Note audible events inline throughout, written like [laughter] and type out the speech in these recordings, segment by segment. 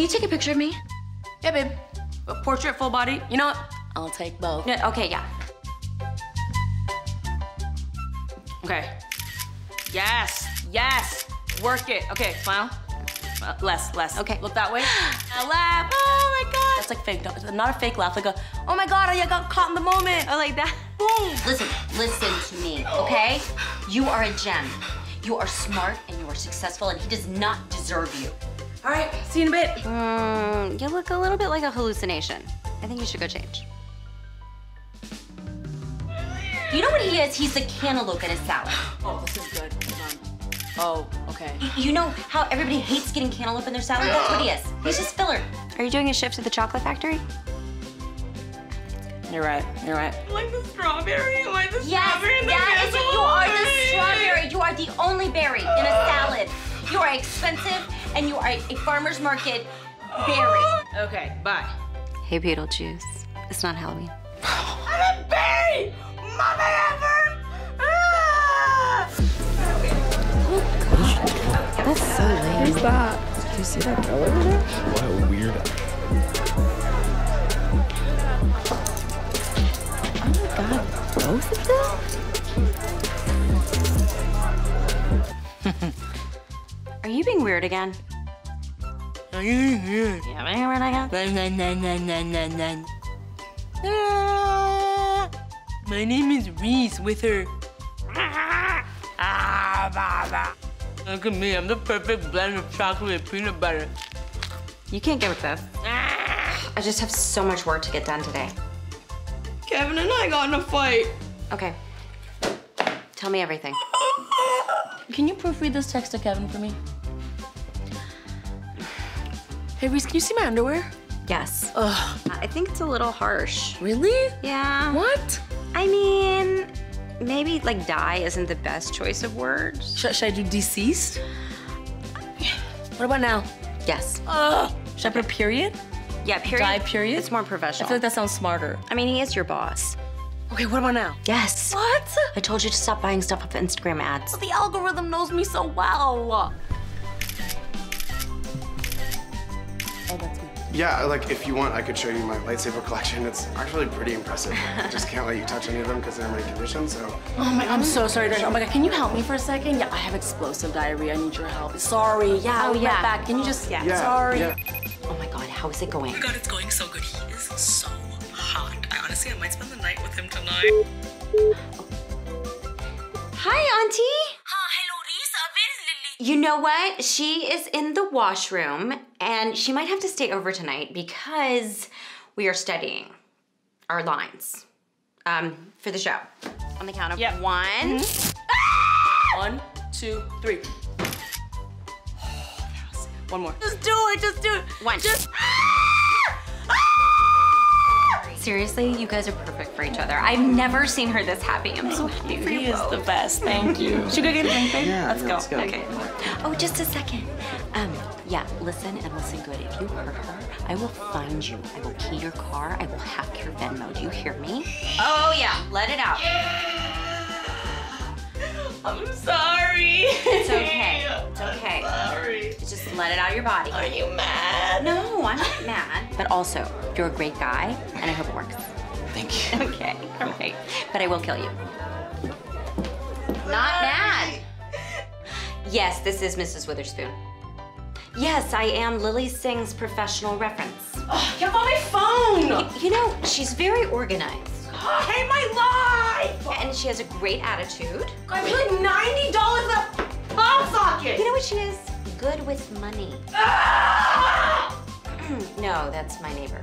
will you take a picture of me? Yeah, babe. A portrait, full body. You know what? I'll take both. Yeah, okay, yeah. Okay. Yes, yes. Work it. Okay, smile. Uh, less, less. Okay. Look that way. [gasps] Laugh. Oh my God. That's like fake. Don't- a fake laugh. Like a, oh my God, I got caught in the moment. I like that. Boom. Listen, listen to me, okay? You are a gem. You are smart and you are successful, and he does not deserve you. All right, see you in a bit. Mm, you look a little bit like a hallucination. I think you should go change. You know what he is? He's the cantaloupe in a salad. [gasps] Oh, this is good. Oh, okay. You know how everybody hates getting cantaloupe in their salad? That's what he is. He's just filler. Are you doing a shift at the chocolate factory? You're right. You're right. Like the strawberry, like the Yes, strawberry in the that is middle. you are the strawberry. You are the only berry in a salad. You are expensive and you are a farmer's market berry. Okay, bye. Hey, Beetlejuice. It's not Halloween. I'm a berry! Mama ever! Ah! That's so lame. Who's that? Did you see that girl over there? What a weirdo. Oh my god, both of them? [laughs] Are you being weird again? Are you here? Yeah, being weird again? Ah, My name is Reese with her. Ah. Look at me, I'm the perfect blend of chocolate and peanut butter. You can't get with this. I just have so much work to get done today. Kevin and I got in a fight. Okay. Tell me everything. [laughs] Can you proofread this text to Kevin for me? Hey, Reese, can you see my underwear? Yes. Ugh, I think it's a little harsh. really? Yeah. What? I mean, maybe like die isn't the best choice of words. Should, should I do deceased? What about now? Yes. Ugh. Should I put a period? Yeah, period. Die period? It's more professional. I feel like that sounds smarter. I mean, he is your boss. Okay, what about now? Yes. What? I told you to stop buying stuff off Instagram ads. The algorithm knows me so well. Oh, that's me. Yeah, like if you want, I could show you my lightsaber collection. It's actually pretty impressive. I [laughs] just can't let you touch any of them because they're in my condition. So Oh my, I'm so sorry, Darcy. Oh my god, can you help me for a second? Yeah, I have explosive diarrhea. I need your help. Sorry. Yeah, Oh, I'll be yeah. right back. Can you just? Yeah. yeah, Sorry. yeah. Oh my god, how is it going? Oh my God, it's going so good. He is so hot. I honestly, I might spend the night with him tonight. Hi, Auntie. You know what? She is in the washroom and she might have to stay over tonight because we are studying our lines um, for the show. On the count of Yep. one. One, two, three. [sighs] One more. Just do it. Just do it. One. Just. Seriously, you guys are perfect for each other. I've never seen her this happy. I'm so happy for He you is the best. Thank [laughs] you. Should we go get a drink, babe? Yeah, Let's yeah, go. let's go. Okay. Oh, just a second. Um, yeah, listen and listen good. If you hurt her, I will find you. I will key your car. I will hack your Venmo. Do you hear me? Oh yeah, let it out. I'm sorry. It's okay. [laughs] It's okay. Just let it out of your body. Are you mad? No, I'm not [laughs] mad. But also, you're a great guy, and I hope it works. Thank you. [laughs] Okay, all right. But I will kill you. Not mad. Yes, this is Mrs. Witherspoon. Yes, I am Lilly Singh's professional reference. Oh, Get on my phone. You know, she's very organized. [gasps] Hey, my life. And she has a great attitude. I paid like ninety dollars a pop socket. You know what she is? Good with money. [clears throat] No, that's my neighbor.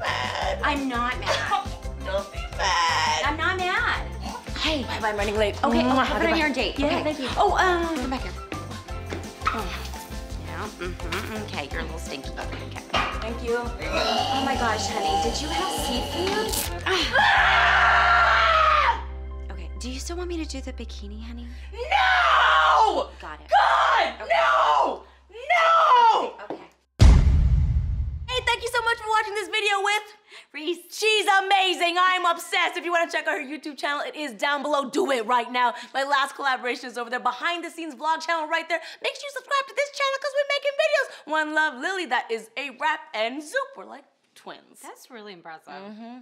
Mad. I'm not mad. [laughs] Don't be mad. I'm not mad. Hey. Bye bye. I'm running late. Okay, oh, Mwah. have Okay, it on your date. Yeah, okay. thank you. Oh, um, come back here. Oh. Yeah, mm-hmm, okay, you're a little stinky. Okay, Okay. Thank you. Oh my gosh, honey, did you have seafood? [laughs] Okay, do you still want me to do the bikini, honey? No! Got it. God, no! No! Okay. Hey, thank you so much much for watching this video with Reese. She's amazing. I'm obsessed. If you want to check out her YouTube channel, it is down below. Do it right now. My last collaboration is over there, behind the scenes vlog channel right there. Make sure you subscribe to this channel because we're making videos. One Love Lilly, that is a wrap and Zoop. We're like twins. That's really impressive. Mm-hmm.